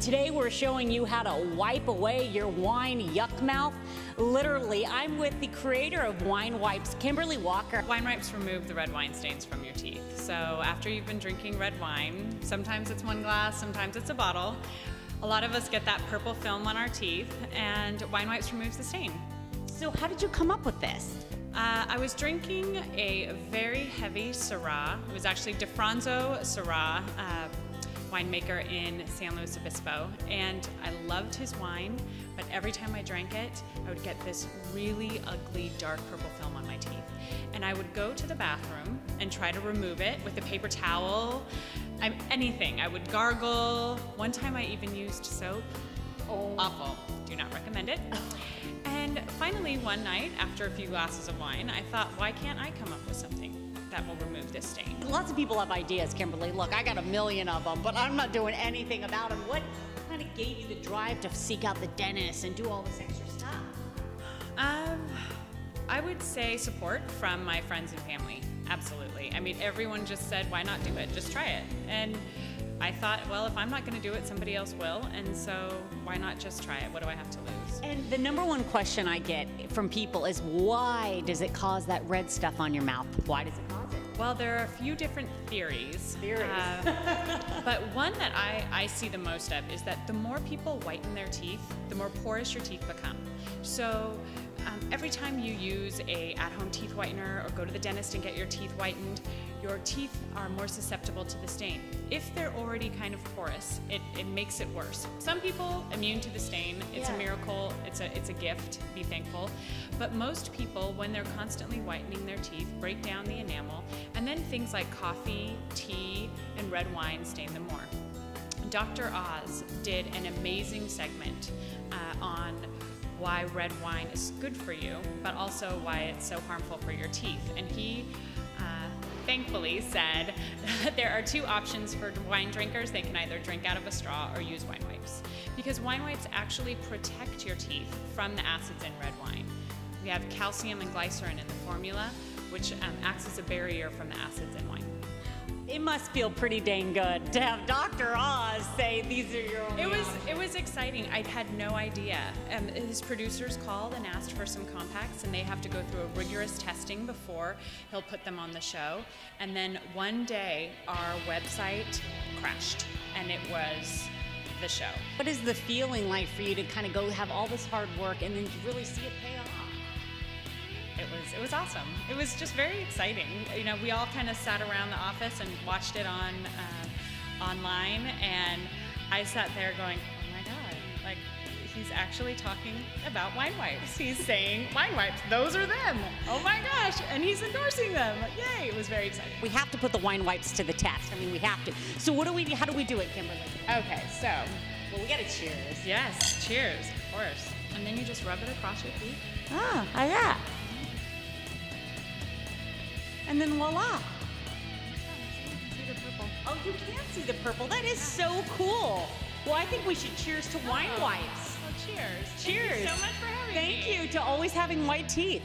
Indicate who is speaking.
Speaker 1: Today we're showing you how to wipe away your wine yuck mouth. Literally, I'm with the creator of Wine Wipes, Kimberly Walker.
Speaker 2: Wine wipes remove the red wine stains from your teeth. So after you've been drinking red wine, sometimes it's one glass, sometimes it's a bottle. A lot of us get that purple film on our teeth, and Wine Wipes removes the stain.
Speaker 1: So, how did you come up with this?
Speaker 2: Uh, I was drinking a very heavy Syrah. It was actually DeFranzo Syrah. Uh, winemaker in San Luis Obispo, and I loved his wine, but every time I drank it, I would get this really ugly dark purple film on my teeth. And I would go to the bathroom and try to remove it with a paper towel, I, anything. I would gargle. One time I even used soap.
Speaker 1: Oh.
Speaker 2: Awful. Do not recommend it. And finally, one night, after a few glasses of wine, I thought, why can't I come up with something? That will remove this stain.
Speaker 1: Lots of people have ideas, Kimberly. Look, I got a million of them, but I'm not doing anything about them. What kind of gave you the drive to seek out the dentist and do all this extra stuff?
Speaker 2: Um, I would say support from my friends and family. Absolutely. I mean, everyone just said, why not do it? Just try it. And I thought, well, if I'm not going to do it, somebody else will. And so why not just try it? What do I have to lose?
Speaker 1: And the number one question I get from people is why does it cause that red stuff on your mouth? Why does it cause it?
Speaker 2: Well, there are a few different theories.
Speaker 1: Theories. Uh,
Speaker 2: but one that I, I see the most of is that the more people whiten their teeth, the more porous your teeth become. So um, every time you use a at-home teeth whitener or go to the dentist and get your teeth whitened, your teeth are more susceptible to the stain. If they're already kind of porous, it, it makes it worse. Some people immune to the stain. It's yeah. a miracle. It's a it's a gift. Be thankful. But most people, when they're constantly whitening their teeth, break down the enamel, and then things like coffee, tea, and red wine stain them more. Dr. Oz did an amazing segment uh, why red wine is good for you, but also why it's so harmful for your teeth. And he uh, thankfully said that there are two options for wine drinkers. They can either drink out of a straw or use wine wipes. Because wine wipes actually protect your teeth from the acids in red wine. We have calcium and glycerin in the formula, which um, acts as a barrier from the acids in wine.
Speaker 1: It must feel pretty dang good to have Dr. Oz say these are your.
Speaker 2: It was it was exciting. I had no idea. Um, his producers called and asked for some compacts, and they have to go through a rigorous testing before he'll put them on the show. And then one day, our website crashed, and it was the show.
Speaker 1: What is the feeling like for you to kind of go have all this hard work and then really see it pay off?
Speaker 2: It was it was awesome. It was just very exciting. You know, we all kind of sat around the office and watched it on uh, online, and I sat there going, "Oh my god!" Like he's actually talking about wine wipes. He's saying wine wipes. Those are them. Oh my gosh! And he's endorsing them. Yay! It was very exciting.
Speaker 1: We have to put the wine wipes to the test. I mean, we have to. So what do we? How do we do it, Kimberly?
Speaker 2: Okay, so.
Speaker 1: Well, we gotta cheers.
Speaker 2: Yes, cheers, of course. And then you just rub it across your feet.
Speaker 1: Ah, oh, yeah and then voila. Oh, you can see the purple. That is so cool. Well, I think we should cheers to wine oh. wipes.
Speaker 2: Well, cheers.
Speaker 1: Cheers.
Speaker 2: Thank you so much for having
Speaker 1: Thank
Speaker 2: me.
Speaker 1: you to always having white teeth.